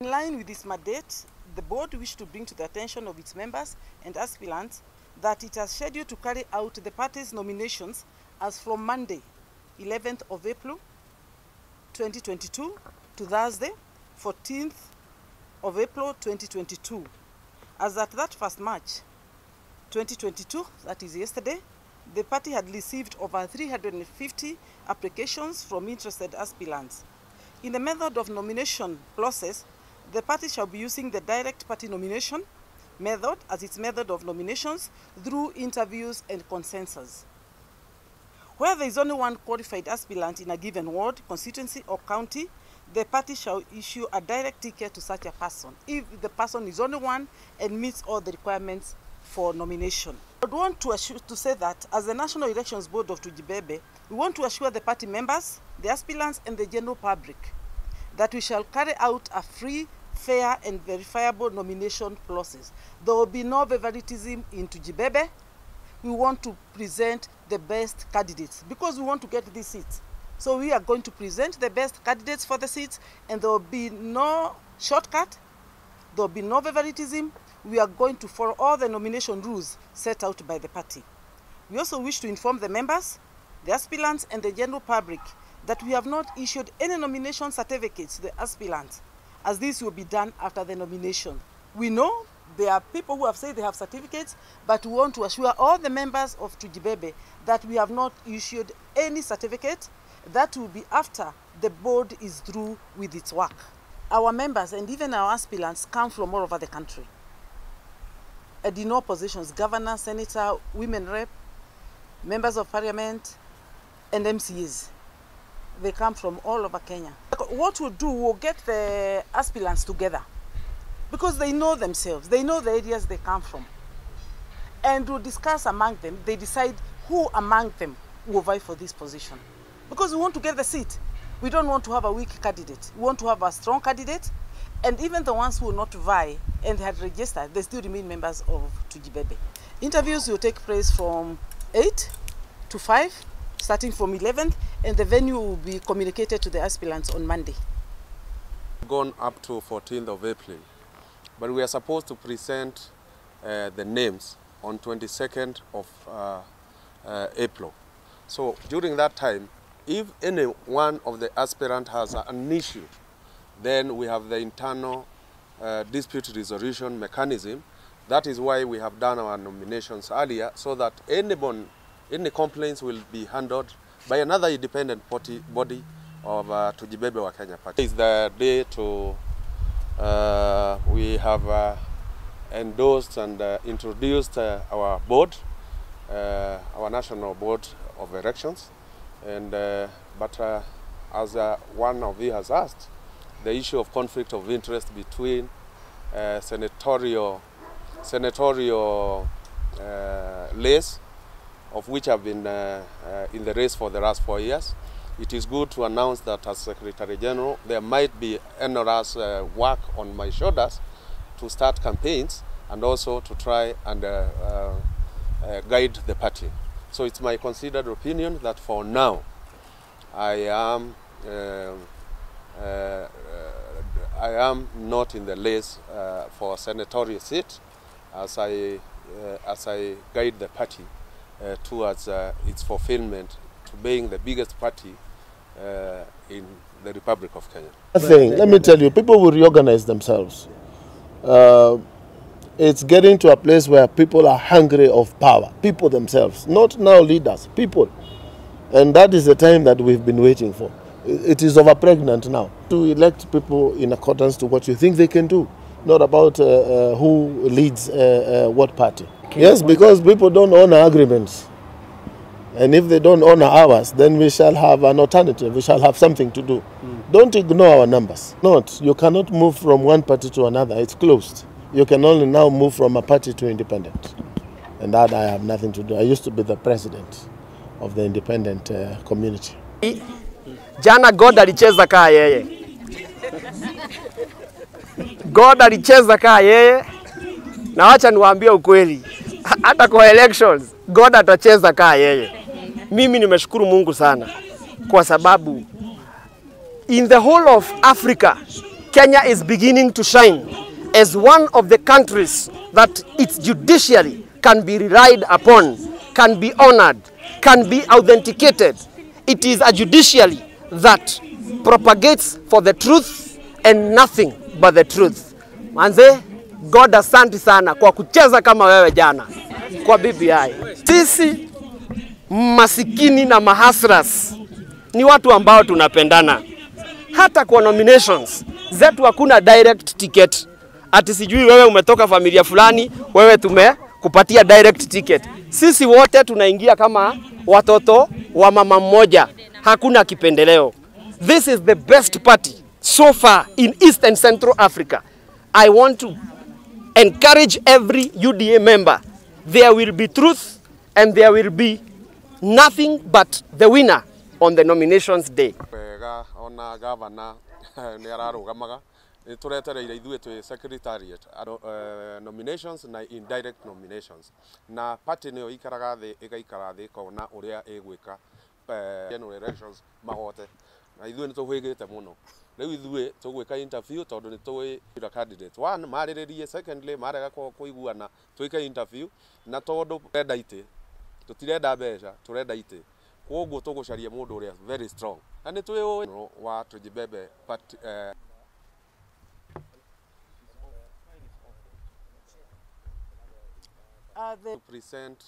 In line with this mandate, the board wished to bring to the attention of its members and aspirants that it has scheduled to carry out the party's nominations as from Monday, 11th of April 2022 to Thursday, 14th of April 2022. As at that 1st March 2022, that is yesterday, the party had received over 350 applications from interested aspirants. In the method of nomination process, the party shall be using the direct party nomination method as its method of nominations through interviews and consensus. Where there is only one qualified aspirant in a given ward, constituency, or county, the party shall issue a direct ticket to such a person if the person is only one and meets all the requirements for nomination. I would want to, assure, to say that as the National Elections Board of Tujibebe, we want to assure the party members, the aspirants, and the general public that we shall carry out a free, fair, and verifiable nomination process. There will be no favoritism in Tujibebe. We want to present the best candidates because we want to get these seats. So we are going to present the best candidates for the seats, and there will be no shortcut. There will be no favoritism. We are going to follow all the nomination rules set out by the party. We also wish to inform the members, the aspirants, and the general public that we have not issued any nomination certificates to the aspirants, as this will be done after the nomination. We know there are people who have said they have certificates, but we want to assure all the members of Tujibebe that we have not issued any certificate. That will be after the board is through with its work. Our members and even our aspirants come from all over the country. And in all positions, governor, senator, women rep, members of parliament, and MCAs. They come from all over Kenya. What we'll do, we'll get the aspirants together because they know themselves, they know the areas they come from. And we'll discuss among them, they decide who among them will vie for this position. Because we want to get the seat. We don't want to have a weak candidate. We want to have a strong candidate. And even the ones who will not vie and had registered, they still remain members of Tujibebe. Interviews will take place from 8 to 5 starting from 11th, and the venue will be communicated to the aspirants on Monday. Gone up to 14th of April, but we are supposed to present uh, the names on 22nd of uh, uh, April. So during that time, if any one of the aspirant has an issue, then we have the internal uh, dispute resolution mechanism. That is why we have done our nominations earlier, so that anyone any complaints will be handled by another independent body of uh, Tujibebe wa Kenya Party. It's the day to, uh, we have uh, endorsed and uh, introduced uh, our board, uh, our national board of elections. And, uh, but as one of you has asked, the issue of conflict of interest between senatorial, senatorial lace of which have been uh, uh, in the race for the last four years. It is good to announce that as Secretary General, there might be enormous uh, work on my shoulders to start campaigns and also to try and uh, uh, uh, guide the party. So it's my considered opinion that for now, I am I am not in the race for a senatorial seat as I as I guide the party towards uh, its fulfillment to being the biggest party uh, in the Republic of Kenya. thing. Let me tell you, people will reorganize themselves. Uh, it's getting to a place where people are hungry of power. People themselves, not now leaders, people. And that is the time that we've been waiting for. It is over pregnant now to elect people in accordance to what you think they can do, not about uh, uh, who leads uh, uh, what party. Yes, because people don't honor agreements. And if they don't honor ours, then we shall have an alternative. We shall have something to do. Mm. Don't ignore our numbers. Not. You cannot move from one party to another. It's closed. You can only now move from a party to independent. And that I have nothing to do. I used to be the president of the independent uh, community. Jana God alicheza kaa yeye. God alicheza kaa yeye, na wacha niwaambie ukweli, hata kwa elections God atacheza kaa yeye. Mimi nimeshukuru Mungu sana kwa sababu in the whole of Africa Kenya is beginning to shine as one of the countries that its judiciary can be relied upon, can be honored, can be authenticated. It is a judiciary that propagates for the truth and nothing but the truth. Manze, God asante sana kwa kucheza kama wewe jana kwa BBI. Sisi masikini na mahasras ni watu ambao tunapendana. Hata kwa nominations zetu hakuna direct ticket, ati sijui wewe umetoka familia fulani, wewe tumekupatia direct ticket. Sisi wote tunaingia kama watoto wa mama mmoja, hakuna kipendeleo. This is the best party so far in East and Central Africa. I want to encourage every UDA member. There will be truth and there will be nothing but the winner on the nominations day. wega ona gavana nä ararå nä tå retereire ithuä twä secretariat eh, nominations na indirect nominations. Na party nä yo ikaraga thä ä gaikara thä kona å rä a ä gwä ka magote na ithuĩ nĩ tũhĩgĩte mũno. Rĩu ithuĩ tũgwĩka interview tondũ nĩ tũĩ candidates. One marĩrĩrie. Secondly marega kũiguana. Twĩke interview. Na tondũ tũrenda itĩ tũtirenda mbeca tũrenda itĩ. Koguo tũgũcaria mũndũ ũrĩa very strong. Na nĩ twĩ wa tå but eh, Uh, they present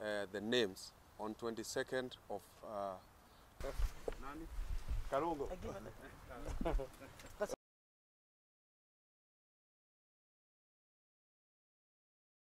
uh, the names on 22nd of uh, Nani? I give an-